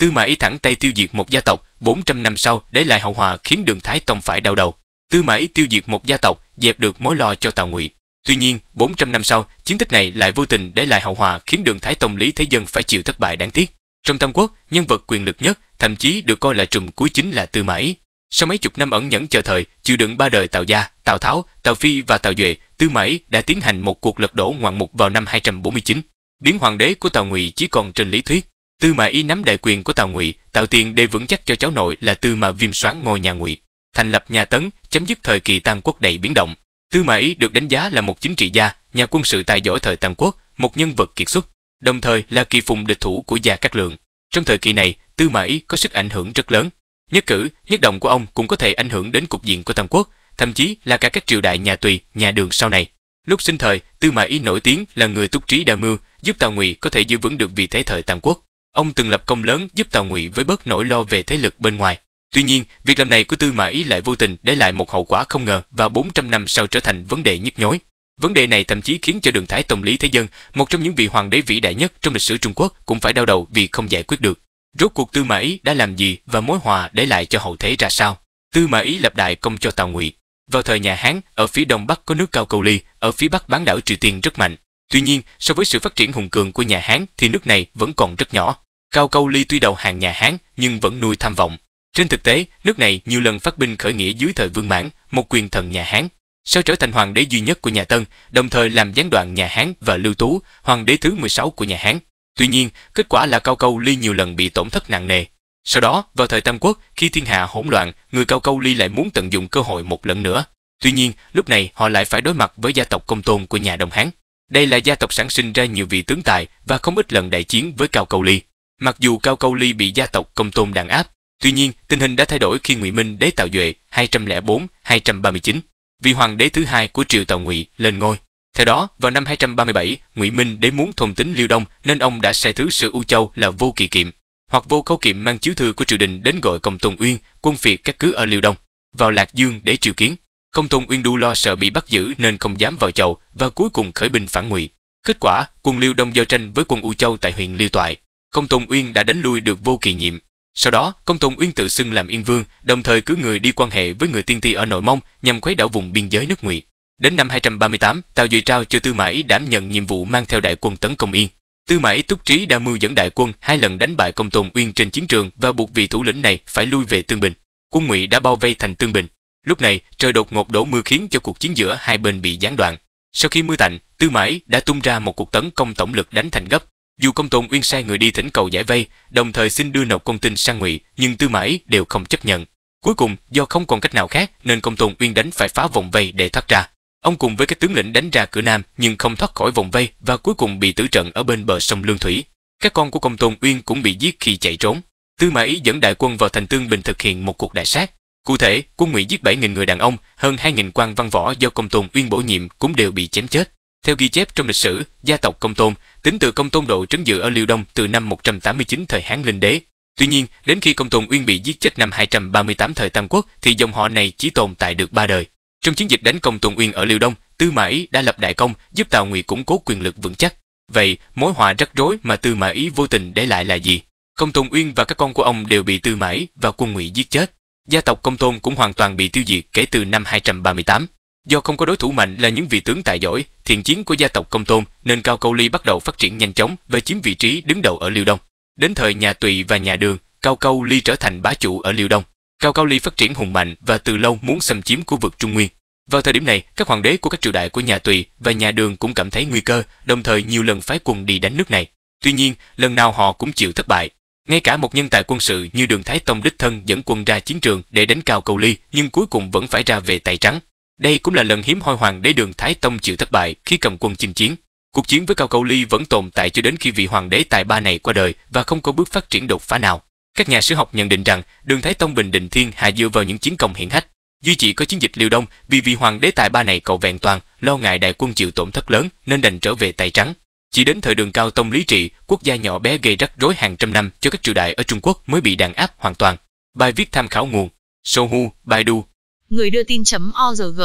Tư Mã Ý thẳng tay tiêu diệt một gia tộc, 400 năm sau để lại hậu họa khiến Đường Thái Tông phải đau đầu. Tư Mã Ý tiêu diệt một gia tộc, dẹp được mối lo cho Tào Ngụy. Tuy nhiên, 400 năm sau, chiến tích này lại vô tình để lại hậu họa khiến Đường Thái Tông Lý Thế Dân phải chịu thất bại đáng tiếc. Trong Tam Quốc, nhân vật quyền lực nhất, thậm chí được coi là trùm cuối chính là Tư Mã Ý. Sau mấy chục năm ẩn nhẫn chờ thời, chịu đựng ba đời Tào Gia, Tào Tháo, Tào Phi và Tào Duệ, Tư Mã Ý đã tiến hành một cuộc lật đổ ngoạn mục vào năm 249. Biến hoàng đế của Tào Ngụy chỉ còn trên lý thuyết. Tư Mã Ý nắm đại quyền của Tào Ngụy, tạo tiền để vững chắc cho cháu nội là Tư Mã Viêm soán ngôi nhà Ngụy, thành lập nhà Tấn, chấm dứt thời kỳ Tam Quốc đầy biến động. Tư Mã Ý được đánh giá là một chính trị gia, nhà quân sự tài giỏi thời Tam Quốc, một nhân vật kiệt xuất, đồng thời là kỳ phùng địch thủ của gia Cát Lượng. Trong thời kỳ này, Tư Mã Ý có sức ảnh hưởng rất lớn. Nhất cử, nhất động của ông cũng có thể ảnh hưởng đến cục diện của Tam Quốc, thậm chí là cả các triều đại nhà Tùy, nhà Đường sau này. Lúc sinh thời, Tư Mã Ý nổi tiếng là người túc trí đa mưu, giúp Tào Ngụy có thể giữ vững được vị thế thời Tam Quốc. Ông từng lập công lớn giúp Tào Ngụy với bớt nỗi lo về thế lực bên ngoài. Tuy nhiên, việc làm này của Tư Mã Ý lại vô tình để lại một hậu quả không ngờ và 400 năm sau trở thành vấn đề nhức nhối. Vấn đề này thậm chí khiến cho Đường Thái Tông Lý Thế Dân, một trong những vị hoàng đế vĩ đại nhất trong lịch sử Trung Quốc, cũng phải đau đầu vì không giải quyết được. Rốt cuộc Tư Mã Ý đã làm gì và mối hòa để lại cho hậu thế ra sao? Tư Mã Ý lập đại công cho Tào Ngụy. Vào thời nhà Hán, ở phía đông bắc có nước cao cầu ly, ở phía bắc bán đảo Triều Tiên rất mạnh. Tuy nhiên, so với sự phát triển hùng cường của nhà Hán thì nước này vẫn còn rất nhỏ. Cao Câu Ly tuy đầu hàng nhà Hán nhưng vẫn nuôi tham vọng. Trên thực tế, nước này nhiều lần phát binh khởi nghĩa dưới thời Vương Mãn, một quyền thần nhà Hán. Sau trở thành hoàng đế duy nhất của nhà Tân, đồng thời làm gián đoạn nhà Hán và Lưu Tú, hoàng đế thứ 16 của nhà Hán. Tuy nhiên, kết quả là Cao Câu Ly nhiều lần bị tổn thất nặng nề. Sau đó, vào thời Tam Quốc, khi thiên hạ hỗn loạn, người Cao Câu Ly lại muốn tận dụng cơ hội một lần nữa. Tuy nhiên, lúc này họ lại phải đối mặt với gia tộc công tôn của nhà Đông Hán. Đây là gia tộc sản sinh ra nhiều vị tướng tài và không ít lần đại chiến với Cao Câu Ly. Mặc dù Cao Câu Ly bị gia tộc công tôn đàn áp, tuy nhiên tình hình đã thay đổi khi Ngụy Minh đế Tào Duệ 204-239, vị hoàng đế thứ hai của triều Tào Ngụy lên ngôi. Theo đó, vào năm 237, Ngụy Minh đế muốn thôn tính Liêu Đông nên ông đã sai thứ sự U Châu là Vô Kỳ Kiệm, hoặc Vô Khấu Kiệm mang chiếu thư của triều đình đến gọi Công Tôn Uyên, quân phiệt các cứ ở Liêu Đông, vào Lạc Dương để triều kiến. Công Tôn Uyên đu lo sợ bị bắt giữ nên không dám vào chầu và cuối cùng khởi binh phản ngụy. Kết quả, quân Liêu Đông giao tranh với quân U Châu tại huyện Liêu Toại. Công Tôn Uyên đã đánh lui được Vô Kỳ Nhiệm. Sau đó, Công Tôn Uyên tự xưng làm Yên Vương, đồng thời cử người đi quan hệ với người tiên ti ở Nội Mông nhằm khuấy đảo vùng biên giới nước Ngụy. Đến năm 238, Tào Duy trao cho Tư Mã Ý đảm nhận nhiệm vụ mang theo đại quân tấn công Yên. Tư Mã Ý túc trí đa mưu dẫn đại quân hai lần đánh bại Công Tôn Uyên trên chiến trường và buộc vị thủ lĩnh này phải lui về Tương Bình. Quân Ngụy đã bao vây thành Tương Bình. Lúc này, trời đột ngột đổ mưa khiến cho cuộc chiến giữa hai bên bị gián đoạn. Sau khi mưa tạnh, Tư Mã Ý đã tung ra một cuộc tấn công tổng lực đánh thành gấp. Dù Công Tôn Uyên sai người đi thỉnh cầu giải vây, đồng thời xin đưa nộp công tin sang Ngụy, nhưng Tư Mã Ý đều không chấp nhận. Cuối cùng, do không còn cách nào khác nên Công Tôn Uyên đánh phải phá vòng vây để thoát ra. Ông cùng với các tướng lĩnh đánh ra cửa Nam nhưng không thoát khỏi vòng vây và cuối cùng bị tử trận ở bên bờ sông Lương Thủy. Các con của Công Tôn Uyên cũng bị giết khi chạy trốn. Tư Mã Ý dẫn đại quân vào thành Tương Bình thực hiện một cuộc đại sát. Cụ thể, quân Ngụy giết 7.000 người đàn ông, hơn 2.000 quan văn võ do Công Tôn Uyên bổ nhiệm cũng đều bị chém chết. Theo ghi chép trong lịch sử, gia tộc Công Tôn, tính từ Công Tôn Độ trấn giữ ở Liêu Đông từ năm 189 thời Hán Linh Đế. Tuy nhiên, đến khi Công Tôn Uyên bị giết chết năm 238 thời Tam Quốc thì dòng họ này chỉ tồn tại được ba đời. Trong chiến dịch đánh Công Tôn Uyên ở Liêu Đông, Tư Mã Ý đã lập đại công giúp Tào Ngụy củng cố quyền lực vững chắc. Vậy, mối họa rắc rối mà Tư Mã Ý vô tình để lại là gì? Công Tôn Uyên và các con của ông đều bị Tư Mã Ý và quân Ngụy giết chết. Gia tộc Công Tôn cũng hoàn toàn bị tiêu diệt kể từ năm 238. Do không có đối thủ mạnh là những vị tướng tài giỏi, thiện chiến của gia tộc Công Tôn nên Cao Câu Ly bắt đầu phát triển nhanh chóng và chiếm vị trí đứng đầu ở Liêu Đông. Đến thời nhà Tùy và nhà Đường, Cao Câu Ly trở thành bá chủ ở Liêu Đông. Cao Câu Ly phát triển hùng mạnh và từ lâu muốn xâm chiếm khu vực Trung Nguyên. Vào thời điểm này, các hoàng đế của các triều đại của nhà Tùy và nhà Đường cũng cảm thấy nguy cơ, đồng thời nhiều lần phái quân đi đánh nước này. Tuy nhiên, lần nào họ cũng chịu thất bại. Ngay cả một nhân tài quân sự như Đường Thái Tông đích thân dẫn quân ra chiến trường để đánh Cao Câu Ly, nhưng cuối cùng vẫn phải ra về tay trắng. Đây cũng là lần hiếm hoi hoàng đế Đường Thái Tông chịu thất bại khi cầm quân chinh chiến. Cuộc chiến với Cao Câu Ly vẫn tồn tại cho đến khi vị hoàng đế tài ba này qua đời và không có bước phát triển đột phá nào. Các nhà sử học nhận định rằng Đường Thái Tông bình định thiên hạ dựa vào những chiến công hiển hách. Duy chỉ có chiến dịch Liêu Đông vì vị hoàng đế tài ba này cầu vẹn toàn, lo ngại đại quân chịu tổn thất lớn nên đành trở về tay trắng. Chỉ đến thời đường cao tông lý trị, quốc gia nhỏ bé gây rắc rối hàng trăm năm cho các triều đại ở Trung Quốc mới bị đàn áp hoàn toàn. Bài viết tham khảo nguồn Sohu, Baidu. Người đưa tin.org